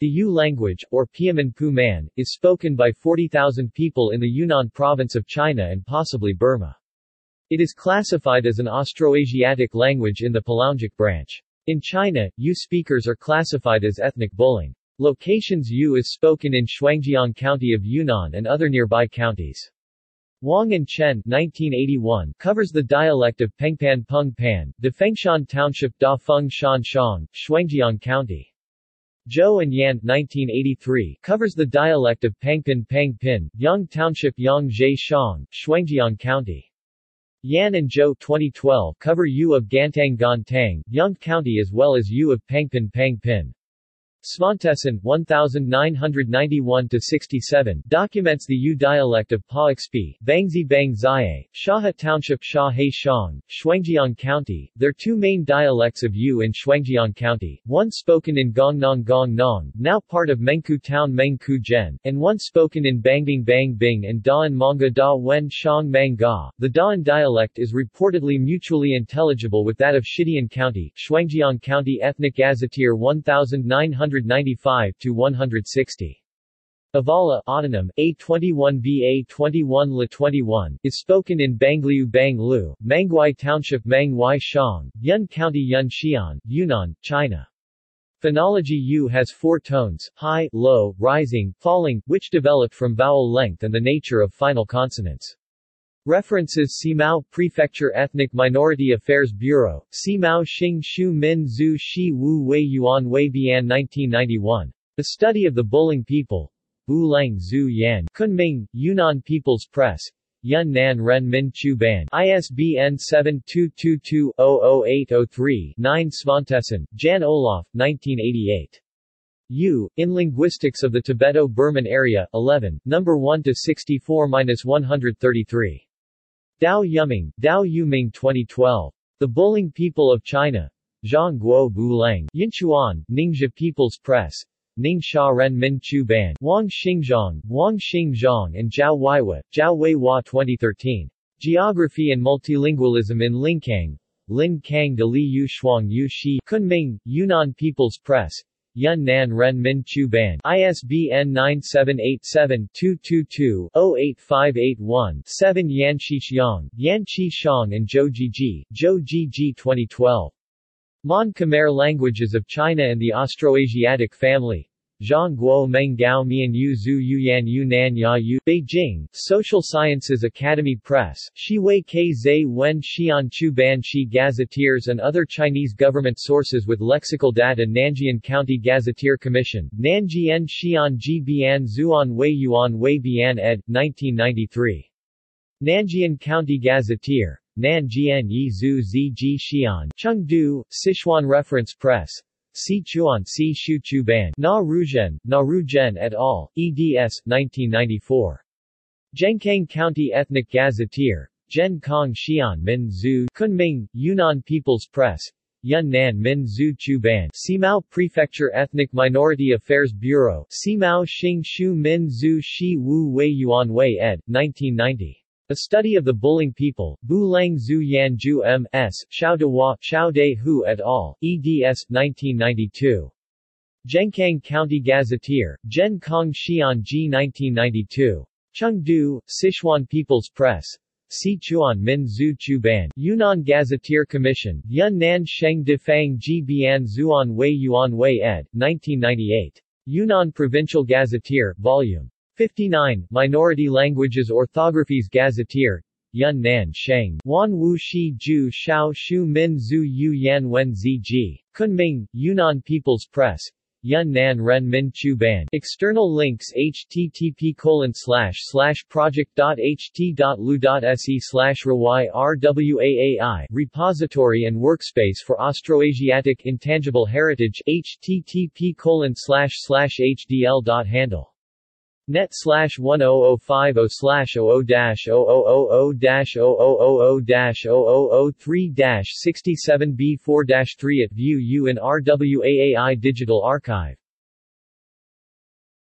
The U language, or P'uman Pu Man, is spoken by 40,000 people in the Yunnan province of China and possibly Burma. It is classified as an Austroasiatic language in the Palaungic branch. In China, U speakers are classified as ethnic Bulang. Locations U is spoken in Shuangjiang County of Yunnan and other nearby counties. Wang and Chen 1981 covers the dialect of Pengpan Peng Pan, Defengshan Township Da Feng Shan Shang, Shuangjiang County. Zhou and Yan 1983 covers the dialect of Pangpin Pang Pin, Yang Township Yang Shang, Shuangjiang County. Yan and Zhou 2012 cover U of Gantang Gantang, Yang County as well as U of Pangpin Pang Pin. Svantesson 1991-67 documents the U dialect of Paoxpi, Bangzi Bang Zaye, Shaha Township Sha He Shang, Shuangjiang County. There are two main dialects of U in Shuangjiang County, one spoken in Gongnong Gongnong, now part of Mengku Town Mengku Zhen, and one spoken in Bangbing Bang Bing and Da'an Manga Da Wen Shang Mang. The Da'an dialect is reportedly mutually intelligible with that of Shidian County, Shuangjiang County Ethnic Gazetteer 1900 195 to 160. Avala, autonym, A21B A21 La 21, is spoken in Bangliu Banglu, Mangwai Township Mangwai Shang, Yun County Yun Xian, Yunnan, China. Phonology U has four tones, high, low, rising, falling, which developed from vowel length and the nature of final consonants. References Simao Prefecture Ethnic Minority Affairs Bureau, Simao Xing Shu Min Zhu Shi Wu Wei Yuan Wei Bian 1991. The Study of the Bulang People. Bulang Zhu Yan. Kunming, Yunnan People's Press. Yun Nan Ren Min Chu Ban. ISBN 7222-00803-9 Svantesson, Jan Olof, 1988. U, in Linguistics of the Tibeto-Burman Area, 11, No. 1-64-133. Dao Yuming, Dao Yuming 2012. The Bulang People of China. Zhang Guo Bulang. Yinchuan, Ningxia People's Press. Ningxia Ren Min Chu Ban. Wang Xingzhang, Wang Xingzhang and Zhao Weiwa, Zhao Weiwa 2013. Geography and Multilingualism in Lincang. Lin Kang de Li Yu Shuang Yu Shi. Kunming, Yunnan People's Press. Yun Nan Ren Min Chu Ban ISBN 9787222-08581-7 Yanqi Xiang, Yanqi Shang and Zhou Jiji, Zhou Jiji 2012. Mon Khmer Languages of China and the Austroasiatic Family. Zhang Guo Meng Gao Mian Yu Zhu Yuyan Yu Nan Ya Yu, Beijing, Social Sciences Academy Press, Shiwei Ke Zai Wen Xian Chu Ban Shi Gazetteers and other Chinese government sources with lexical data Nanjian County Gazetteer Commission, Nanjian Xian Ji Bian Zuan Wei Yuan Wei Bian ed. 1993. Nanjian County Gazetteer. Nanjian Yi Zhu Zi Ji Xian, Chengdu, Sichuan Reference Press, Sichuan Si Shu Chu Ban Na Ruzhen, Na Ruzhen et al., eds. 1994. Zhenkang County Ethnic Gazetteer, Zhen Kong Xian Min Zhu Kunming, Yunnan People's Press, Yun Nan Min Zhu Chu Ban Simao Prefecture Ethnic Minority Affairs Bureau, Simao Xing Shu Min Zhu Shi Wu Wei Yuan Wei ed. 1990. A Study of the Bulang People, Bu Lang Zhu Yan Ju M. S., Xiao De Hua, Xiao De Hu et al., eds. 1992. Zhenkang County Gazetteer, Zhen Kong Xian Ji 1992. Chengdu, Sichuan People's Press. Sichuan Min Zhu Chu Ban, Yunnan Gazetteer Commission, Yunnan Sheng De Fang Ji Bian Zuan Wei Yuan Wei ed. 1998. Yunnan Provincial Gazetteer, Vol. 59, Minority Languages Orthographies Gazetteer, Yun Nan Sheng, Wan Wu Shi Ju Shao Shu Min Zhu Yu Yan Wen Ji, Kunming, Yunnan People's Press, Yun Nan Ren Min Chu Ban. External links http colon slash slash project.ht.lu.se slash repository and workspace for Austroasiatic Intangible Heritage http colon slash slash hdl.handle net slash 10050 slash 00 dash 0000 dash 0000 dash 0003 dash 67 B4 dash 3 at View U in RWAAI Digital Archive